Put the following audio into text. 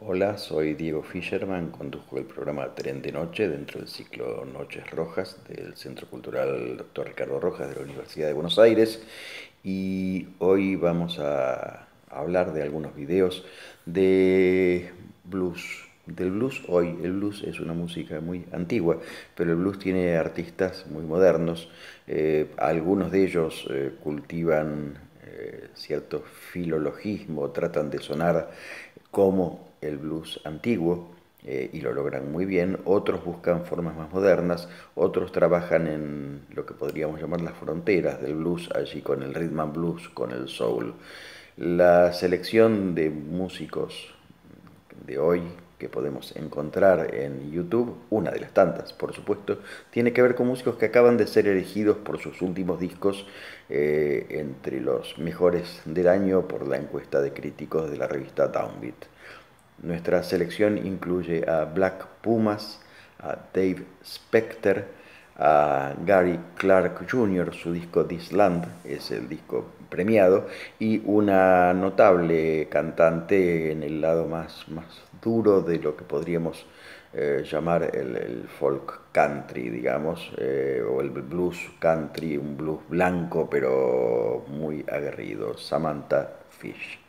Hola, soy Diego Fisherman, conduzco el programa Tren de Noche dentro del ciclo Noches Rojas del Centro Cultural Dr. Ricardo Rojas de la Universidad de Buenos Aires y hoy vamos a hablar de algunos videos de blues. Del blues hoy, el blues es una música muy antigua, pero el blues tiene artistas muy modernos, eh, algunos de ellos eh, cultivan eh, cierto filologismo, tratan de sonar como el blues antiguo eh, y lo logran muy bien, otros buscan formas más modernas, otros trabajan en lo que podríamos llamar las fronteras del blues, allí con el rhythm and blues, con el soul. La selección de músicos de hoy que podemos encontrar en YouTube, una de las tantas, por supuesto, tiene que ver con músicos que acaban de ser elegidos por sus últimos discos eh, entre los mejores del año por la encuesta de críticos de la revista Downbeat. Nuestra selección incluye a Black Pumas, a Dave Specter, a Gary Clark Jr., su disco This Land es el disco premiado, y una notable cantante en el lado más, más duro de lo que podríamos eh, llamar el, folk country, digamos, eh, o el blues country, un blues blanco pero muy aguerrido, Samantha Fish.